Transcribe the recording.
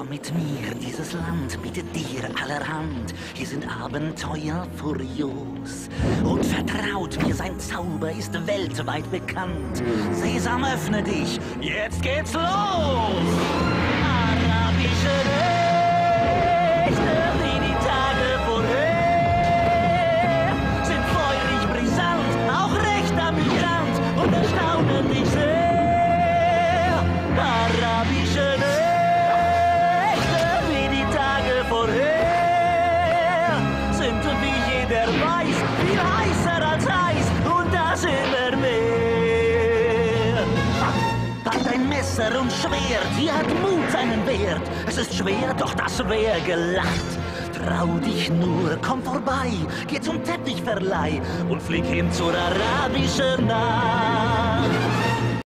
Komm mit mir, dieses Land bietet dir allerhand. Hier sind Abenteuer furios. Und vertraut mir, sein Zauber ist weltweit bekannt. Sesam, öffne dich, jetzt geht's los! Sind wie jeder weiß, viel heißer als heiß und das immer mehr. Pack dein Messer und Schwert, hier hat Mut seinen Wert. Es ist schwer, doch das wär gelacht. Trau dich nur, komm vorbei, geh zum Teppichverleih und flieg hin zur arabischen Nacht.